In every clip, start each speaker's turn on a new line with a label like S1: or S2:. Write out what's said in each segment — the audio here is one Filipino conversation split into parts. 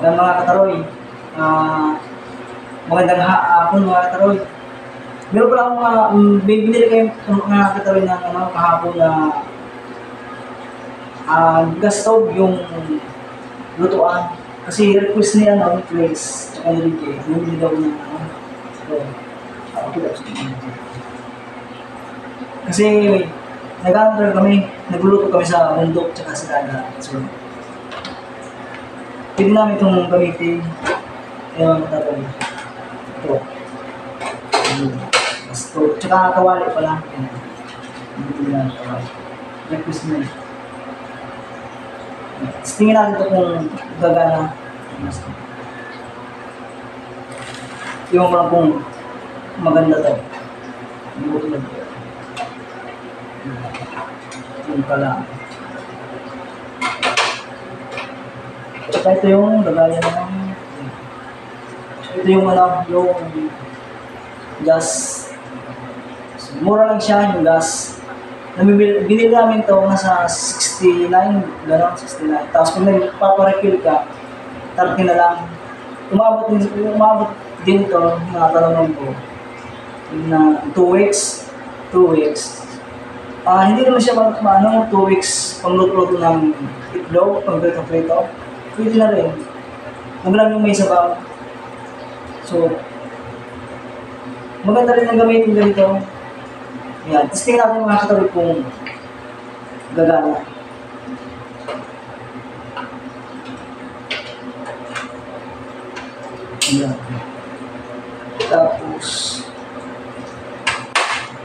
S1: Ayan mga kataroy. Ah, magandang ha hapon mga kataroy. Meron pala akong mga, um, binili kayo mga kataroy ng ano, kahapon na ah gas stove yung lutuan. Kasi request niya na ang place. Tsaka ni DJ. Bumili daw ng ano. So, Kasi nag-under kami, nagluluto kami sa bundok tsaka sa dagat. So, pwede namin itong gamitin. Ayun, tatawag. Ito. Ayun. Ito. Tsaka kawali pala. Ayun. Hindi na kawali. Request na yun. Tapos tingnan natin ito kung gagana. Yung mga kung maganda to. Yung ko. Yung pala. Tsaka ito yung lagayan ng ito yung ano, yung gas. So, mura lang siya yung gas. Namimili, binili namin to nasa 69, gano'n, 69. Tapos kung nagpaparefill ka, 30 na lang. Umabot din, umabot din to, nakatanong ko, na 2 weeks, 2 weeks. Ah, hindi naman siya ma- maano, 2 weeks pangluto ng itlog, pangluto prito. Pwede na rin. Huwag lang yung may sabaw. So, maganda rin ang gamitin ganito. Yan. Tapos tingnan natin mga katabi kung gagana. Yan. Tapos,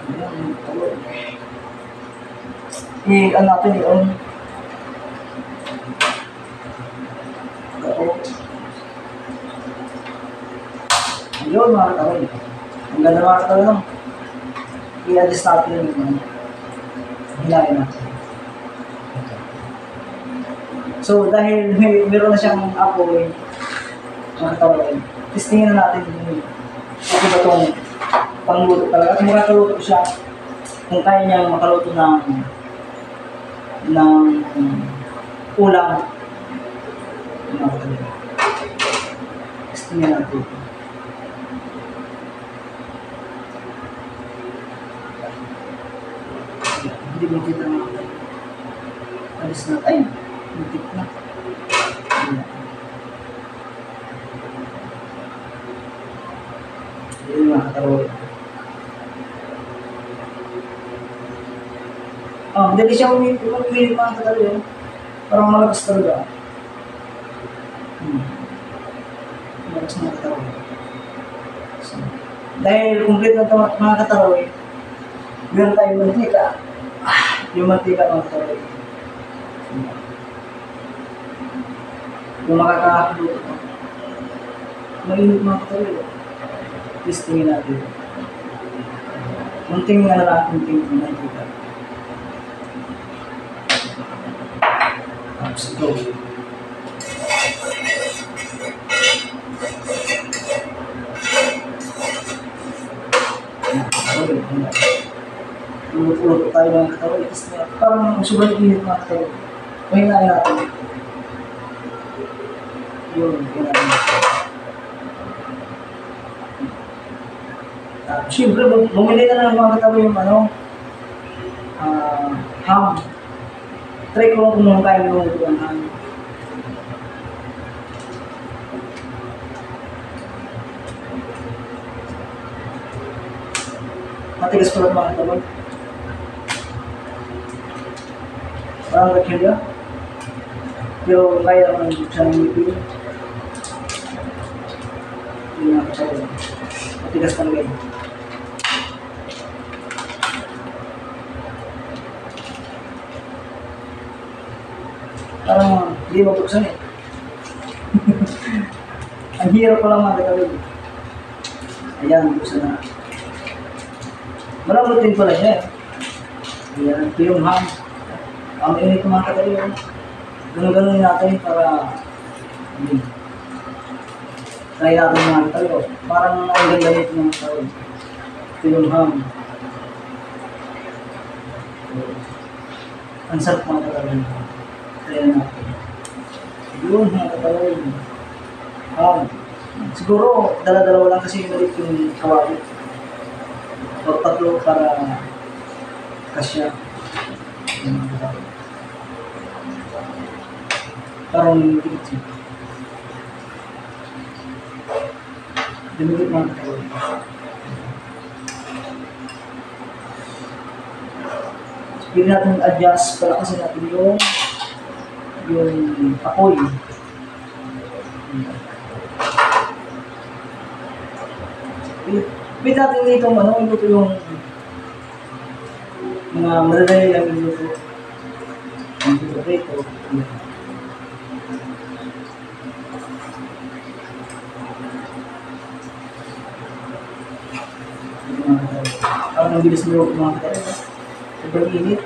S1: yan. Eh, ano natin yun? Ayun mga katabi. Ang ganda mga katabi no? i-adjust natin yung ano, hilahin natin. So, dahil may, meron na siyang apoy, mga katawin, testingin na natin yung okay ba itong pangluto talaga. At makakaluto siya kung kaya niyang makaluto ng ng ulam. Mga katawin. Testingin natin. Mo kita katawin. Alis na tayo. Muntik na. Yun mga katawin. Oh, hindi siya umilit mga katawin. Parang malakas talaga. Hmm. Malakas mga katawin. So, dahil complete na ito mga katawin, meron tayong mantika. Yung mantika mga katawin. Yung makakakaluto ko. Mainit mga katawin. Please tingin natin. Munting nga na lang, munting mantika. Tapos ito. Ulot-ulot tayo ng katawan. Tapos na- parang sobrang init mga katawan. Pahinain natin. Yun, pahinain natin. Ah, Siyempre, bum- bumili na ng mga katawan yung ano, ah, ham. Try ko lang kung ito ang ham. Matigas ko lang mga katawan. Parang bakilya. Pero kaya naman siya ng ngipin. Hindi na sabi. Matigas talaga yun. Parang hindi mo buksan eh. Ang hirap lang mga katawid. Ayan, buksan na. Malambot din pala siya eh. Ayan, ham. Ang init ng mga katawid. Ganun-ganun natin para hindi. Try natin mga katawid. Parang ang ganda nito mga katawid. Ito yung ham. Ang sarap mga katawid. Try natin. Yun mga katawid. Um, siguro, dala-dalawa lang kasi maliit yung kawali. O tatlo para kasya. Yung mga dikit siya. Dumikit mga kawali. Pwede natin adjust, palakasin natin yung yung apoy. Pwede- natin dito ano, iluto yung mga madadali lang iluto. Ang dito rito. Ang ang bilis mo mga kaya. Sobrang init.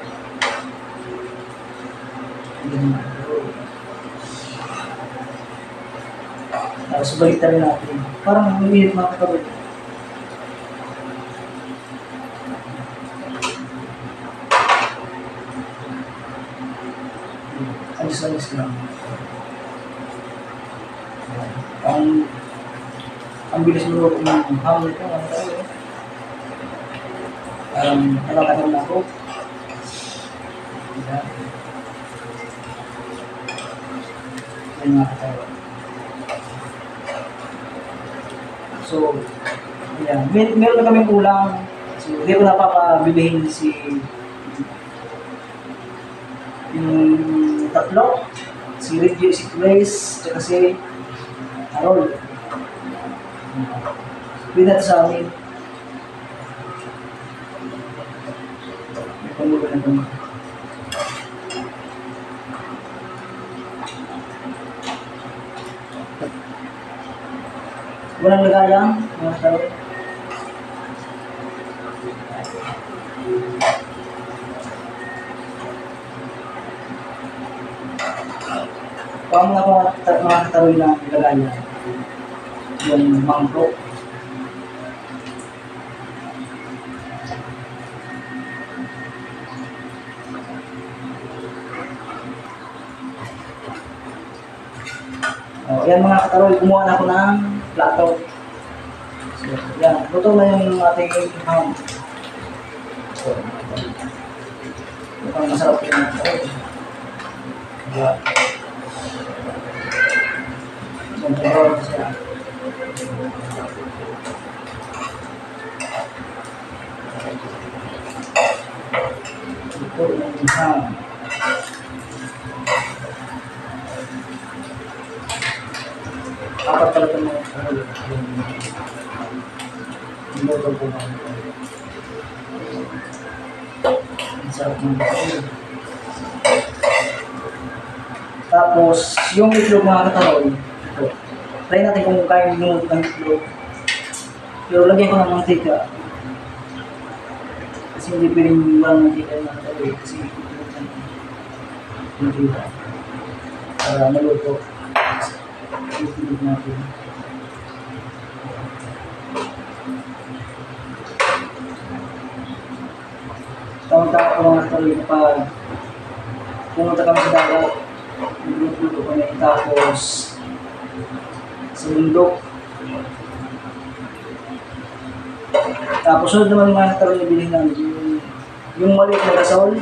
S1: Ganun. Tapos balik rin natin. Parang ang init mga kapatid. Ayos-ayos lang. Ang ang bilis mo ng hammer ko, ano tayo. Um, nakakataon na ako. Yan mga katawa. So, yan. May, meron na kaming ulang. So, hindi ko napapabibihin si yung tatlo. Si Reggie, si Grace, tsaka si Harold. Pwede natin sa amin. May pangulo na naman. Walang lagayang, mga tao. Paano na mga, mga kataroy na lagayan? Yung mangko. Oh, yan mga kataroy, kumuha na ako ng plato. So, yan, luto na yung ating ham. So, mukhang masarap yung kataroy. Yeah. Control siya. Ito yung ham. Ito mga Ang sarap ng kahalo. Tapos, yung itlog mga kataroy, ito. Try natin kung kaya yung ng itlog. Pero lagyan ko ng mantika. Kasi hindi pwedeng walang mantika yung mga kataroy. Kasi itlog ng mantika. Para maluto. Itlog natin. Tawag-tawag ko mga kataroy kapag pumunta kami sa dagat. Nagluto kami tapos sa bundok. Tapos sunod naman mga nataro na bilhin namin, yung, yung maliit na gasol,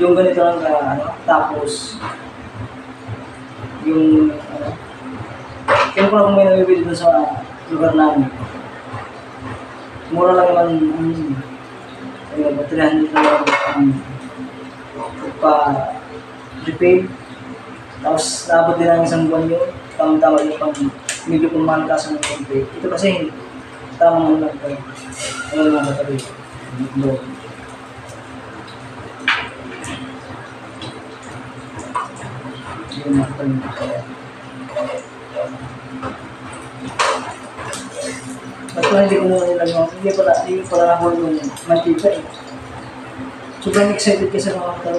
S1: yung ganito lang ka, ano, tapos yung, kaya ko lang may nabibili doon sa lugar namin. Mura lang naman, ang, ano, 300 na lang ang pa prepaid. Tapos naabot din namin isang buwan yun. Tamang-tama yung pang medyo kumahal kaso ng konti. Ito kasi tamang lang tayo. Ano lang katabi. Ito. Yun na pala hindi ko muna nilagyan? Hindi pala, hindi pala ako yung mantika eh. Sobrang excited kasi mga tao.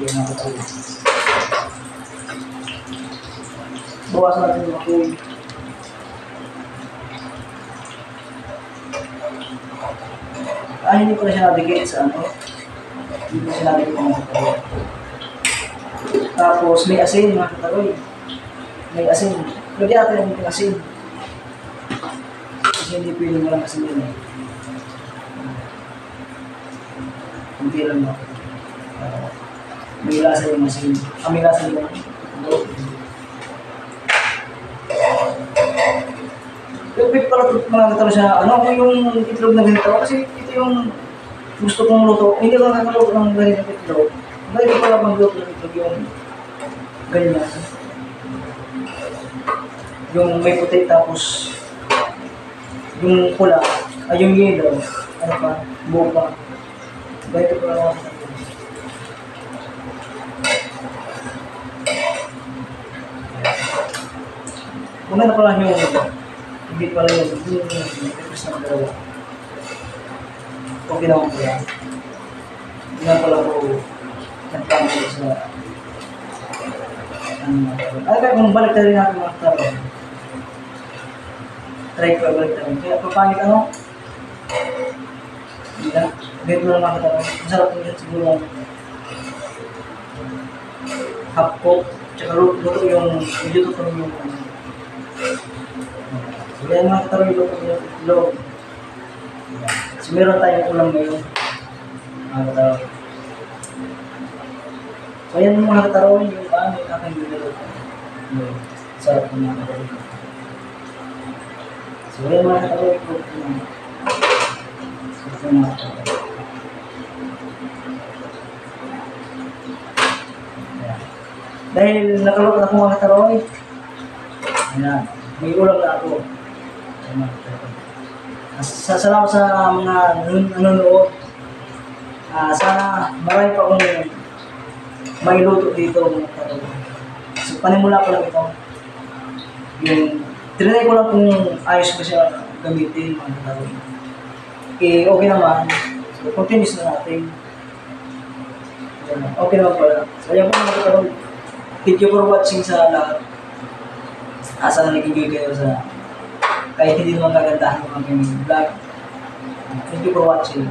S1: Yan mga tao. Bawasan natin yung apoy. Ah, hindi pala siya nabigay sa ano. Hindi pala siya nabigay sa mga tao. Tapos may asin, mga kataroy. May asin. Lagyan natin yung asin. Kasi hindi pwede walang asin yun eh. Kunti lang no. Uh, may lasa yung asin. Ah, may lasa yung Yung pwede pala kataroy sa ano, yung itlog na ganito. Kasi ito yung gusto kong luto. Hindi ko nakakaluto ng ganito itlog. Pwede pala magluto ng itlog yung ganyan. Yung may puti tapos yung pula, ay yung yellow, ano pa, buo pa. Ganito pala ako. Kung ano pala yung hindi pala yung yung yung na dalawa. Okay naman pala. Hindi na pala ko nagkamali sa ano ay kaya kung balik na rin natin mga taro. Try ko balik na rin. Kaya papangit ano? Hindi na. Ganito lang mga taro. Masarap yun siguro ang half cook. Tsaka luto yung medyo tutulong yung ano. Mga taro yung luto yung itlog. So, meron tayong ulam ngayon. Mga taro. So, yan mga kataro, yung paano yung aking. Yun. Sarap ng mga kataro. So, yan mga kataro, yung cook ko naman. So, ito yung mga kataro. Ayan. Dahil nakaluto na mga kataro, eh. Ayan. May ulam na ako. Salamat sa mga nan- nanonood. Ah, sana marami pa akong may luto dito mga taro. So, panimula ko lang ito. Yung, trinay ko lang kung ayos ba siya gamitin mga taro. Eh, okay naman. So, continuous na natin. Okay naman pala. So, ayan po mga taro. Thank you for watching sa lahat. Asa na nag-enjoy kayo sa kahit hindi naman kagandahan yung aking vlog. Thank you for watching.